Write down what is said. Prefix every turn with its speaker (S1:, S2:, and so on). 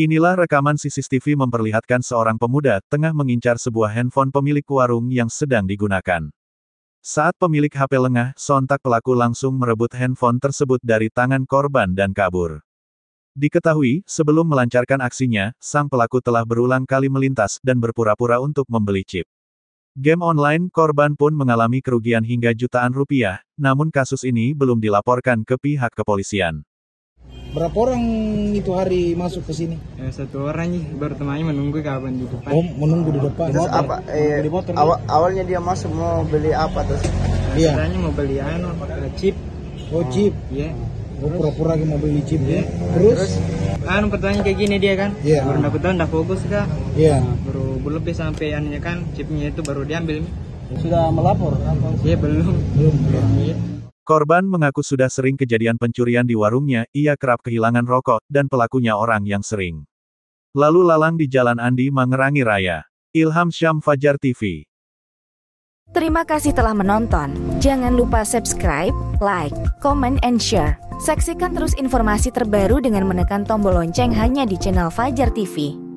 S1: Inilah rekaman CCTV memperlihatkan seorang pemuda tengah mengincar sebuah handphone pemilik warung yang sedang digunakan. Saat pemilik HP lengah, sontak pelaku langsung merebut handphone tersebut dari tangan korban dan kabur. Diketahui, sebelum melancarkan aksinya, sang pelaku telah berulang kali melintas dan berpura-pura untuk membeli chip. Game online korban pun mengalami kerugian hingga jutaan rupiah, namun kasus ini belum dilaporkan ke pihak kepolisian.
S2: Berapa orang itu hari masuk ke sini?
S3: Ya, satu orang nih baru temannya menunggu kapan di depan.
S2: Oh, menunggu di depan.
S4: Terus apa? Eh,
S2: Di motor,
S4: awa- awalnya dia masuk mau beli apa terus?
S2: Iya.
S3: Katanya mau beli anu chip.
S2: Oh, chip.
S3: Iya.
S2: Oh, pura-pura lagi mau beli chip ya.
S3: Iya.
S2: Terus?
S3: Anu pertanyaan kayak gini dia kan.
S2: Iya.
S3: Baru dapat tahu ndak fokus kah?
S2: Iya.
S3: Baru belum bisa sampai anunya kan chipnya itu baru diambil.
S2: Sudah melapor?
S3: Iya belum.
S2: Belum. belum.
S3: Iya.
S1: Korban mengaku sudah sering kejadian pencurian di warungnya, ia kerap kehilangan rokok, dan pelakunya orang yang sering. Lalu lalang di Jalan Andi Mangerangi Raya. Ilham Syam Fajar TV.
S5: Terima kasih telah menonton. Jangan lupa subscribe, like, comment, and share. Saksikan terus informasi terbaru dengan menekan tombol lonceng hanya di channel Fajar TV.